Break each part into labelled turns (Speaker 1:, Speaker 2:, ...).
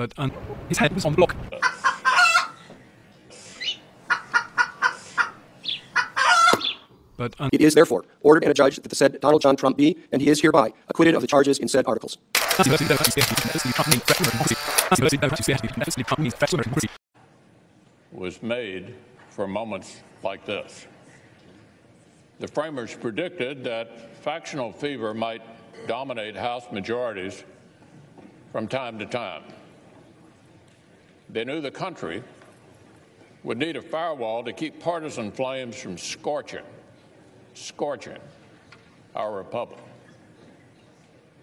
Speaker 1: but um, his head was on the block. But um,
Speaker 2: It is therefore ordered and adjudged that the said Donald John Trump be, and he is hereby, acquitted of the charges in said articles.
Speaker 3: was made for moments like this. The framers predicted that factional fever might dominate House majorities from time to time. They knew the country would need a firewall to keep partisan flames from scorching, scorching our republic.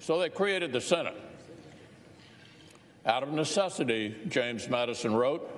Speaker 3: So they created the Senate. Out of necessity, James Madison wrote,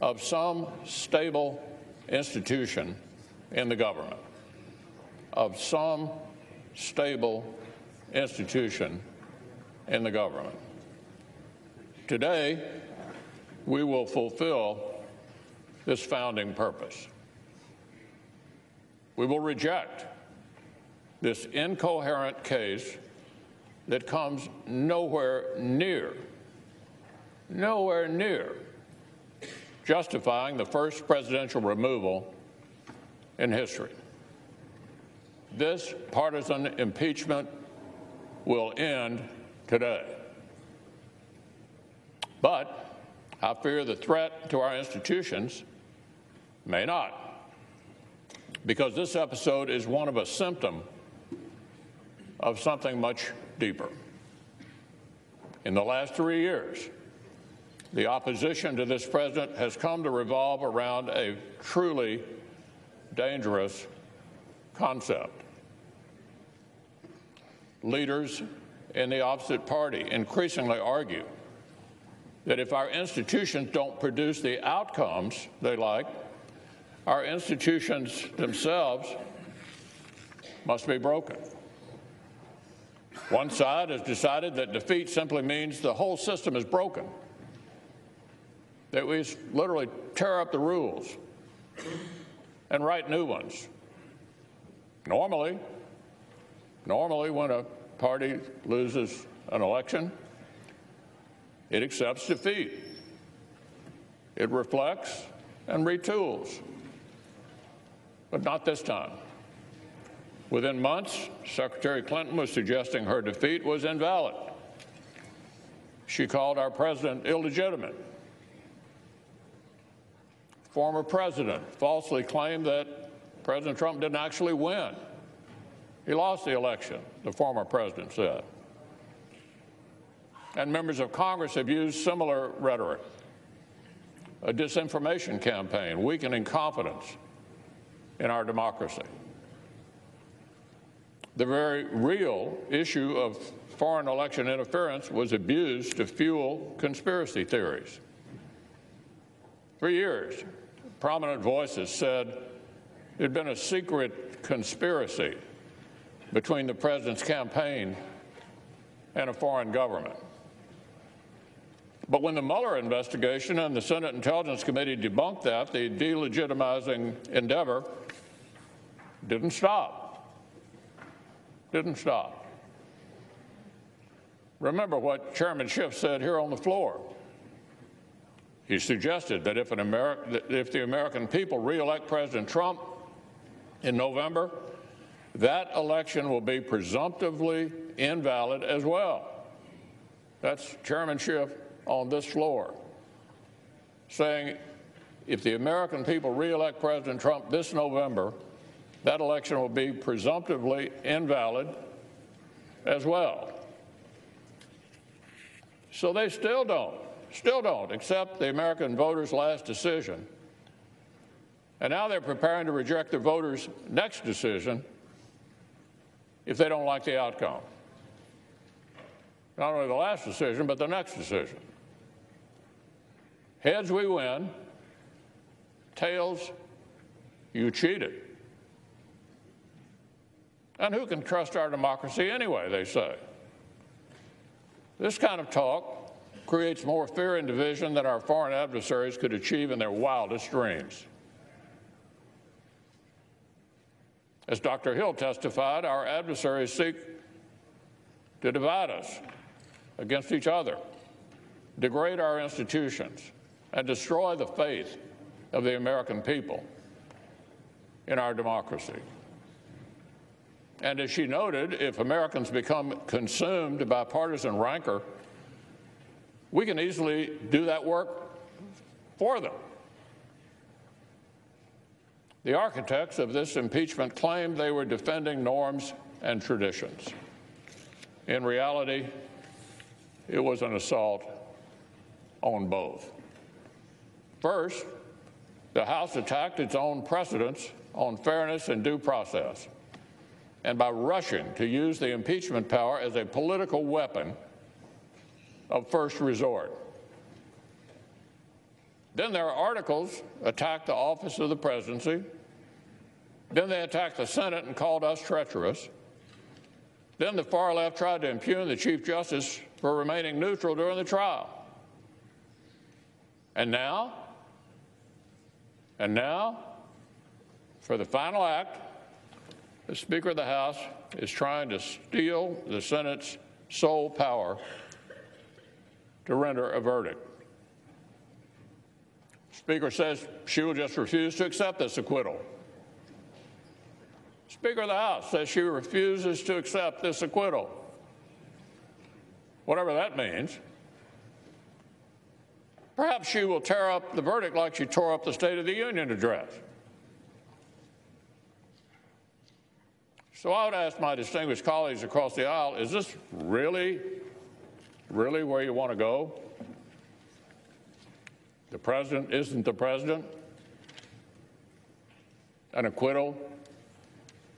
Speaker 3: of some stable institution in the government, of some stable institution in the government. Today, we will fulfill this founding purpose. We will reject this incoherent case that comes nowhere near, nowhere near justifying the first presidential removal in history. This partisan impeachment will end today. But I fear the threat to our institutions may not, because this episode is one of a symptom of something much deeper. In the last three years, the opposition to this president has come to revolve around a truly dangerous concept. Leaders in the opposite party increasingly argue that if our institutions don't produce the outcomes they like, our institutions themselves must be broken. One side has decided that defeat simply means the whole system is broken, that we literally tear up the rules and write new ones. Normally, normally when a party loses an election, it accepts defeat. It reflects and retools. But not this time. Within months, Secretary Clinton was suggesting her defeat was invalid. She called our president illegitimate. Former president falsely claimed that President Trump didn't actually win. He lost the election, the former president said. And members of Congress have used similar rhetoric a disinformation campaign, weakening confidence in our democracy. The very real issue of foreign election interference was abused to fuel conspiracy theories. For years, prominent voices said there'd been a secret conspiracy between the president's campaign and a foreign government. But when the Mueller investigation and the Senate Intelligence Committee debunked that, the delegitimizing endeavor didn't stop. Didn't stop. Remember what Chairman Schiff said here on the floor. He suggested that if, Ameri- if the American people re-elect President Trump in November, that election will be presumptively invalid as well. That's Chairman Schiff on this floor saying if the American people reelect President Trump this November, that election will be presumptively invalid as well. So they still don't, still don't accept the American voters' last decision. And now they're preparing to reject the voters' next decision if they don't like the outcome. Not only the last decision, but the next decision. Heads, we win. Tails, you cheated. And who can trust our democracy anyway, they say. This kind of talk creates more fear and division than our foreign adversaries could achieve in their wildest dreams. As Dr. Hill testified, our adversaries seek to divide us against each other degrade our institutions, and destroy the faith of the American people in our democracy. And as she noted, if Americans become consumed by partisan rancor, we can easily do that work for them. The architects of this impeachment claimed they were defending norms and traditions. In reality, it was an assault on both. First, the House attacked its own precedents on fairness and due process, and by rushing to use the impeachment power as a political weapon of first resort. Then their articles attacked the office of the presidency. Then they attacked the Senate and called us treacherous. Then the far left tried to impugn the Chief Justice for remaining neutral during the trial. And now, and now, for the final act, the Speaker of the House is trying to steal the Senate's sole power to render a verdict. Speaker says she will just refuse to accept this acquittal. Speaker of the House says she refuses to accept this acquittal. Whatever that means. Perhaps she will tear up the verdict like she tore up the State of the Union address. So I would ask my distinguished colleagues across the aisle is this really, really where you want to go? The president isn't the president? An acquittal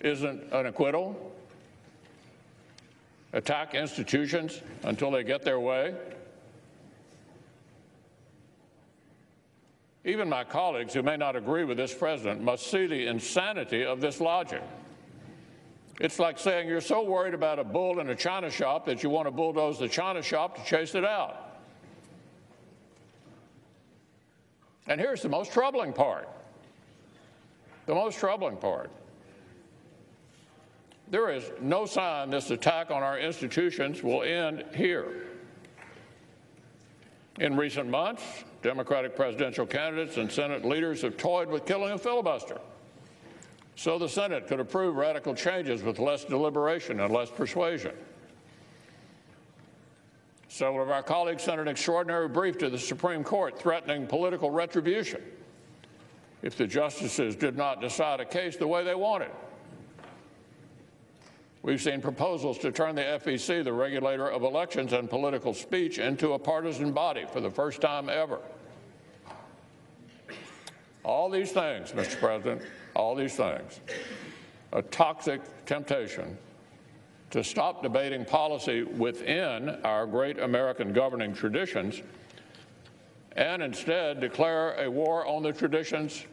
Speaker 3: isn't an acquittal? Attack institutions until they get their way? Even my colleagues who may not agree with this president must see the insanity of this logic. It's like saying you're so worried about a bull in a china shop that you want to bulldoze the china shop to chase it out. And here's the most troubling part. The most troubling part. There is no sign this attack on our institutions will end here. In recent months, Democratic presidential candidates and Senate leaders have toyed with killing a filibuster so the Senate could approve radical changes with less deliberation and less persuasion. Several of our colleagues sent an extraordinary brief to the Supreme Court threatening political retribution if the justices did not decide a case the way they wanted. We've seen proposals to turn the FEC, the regulator of elections and political speech, into a partisan body for the first time ever. All these things, Mr. President, all these things, a toxic temptation to stop debating policy within our great American governing traditions and instead declare a war on the traditions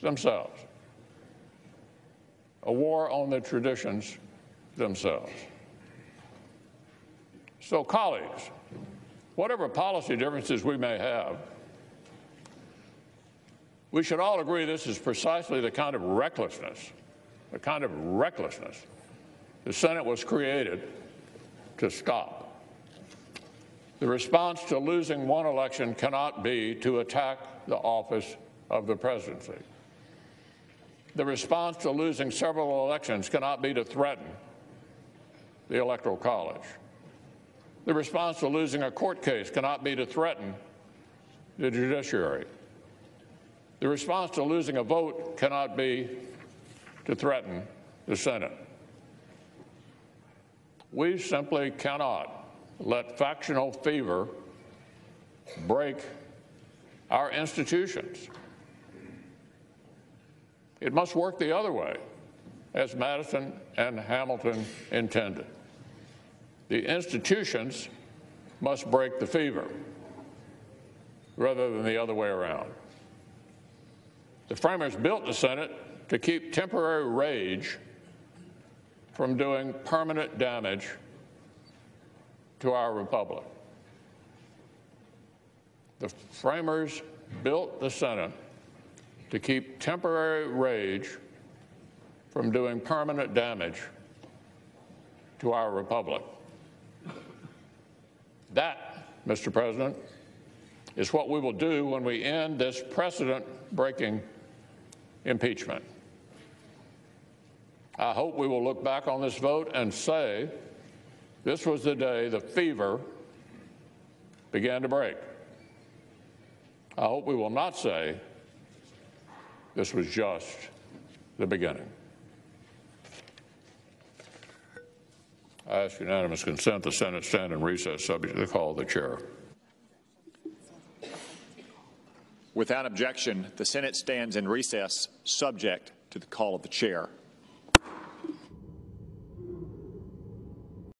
Speaker 3: themselves. A war on the traditions themselves. So, colleagues, whatever policy differences we may have, we should all agree this is precisely the kind of recklessness, the kind of recklessness the Senate was created to stop. The response to losing one election cannot be to attack the office of the presidency. The response to losing several elections cannot be to threaten the Electoral College. The response to losing a court case cannot be to threaten the judiciary. The response to losing a vote cannot be to threaten the Senate. We simply cannot let factional fever break our institutions. It must work the other way, as Madison and Hamilton intended. The institutions must break the fever rather than the other way around. The framers built the Senate to keep temporary rage from doing permanent damage to our republic. The framers built the Senate to keep temporary rage from doing permanent damage to our republic. That Mr. President, is what we will do when we end this precedent breaking impeachment. I hope we will look back on this vote and say this was the day the fever began to break. I hope we will not say this was just the beginning. I ask unanimous consent the Senate stand in recess subject to the call of the chair.
Speaker 4: Without objection, the Senate stands in recess, subject to the call of the chair.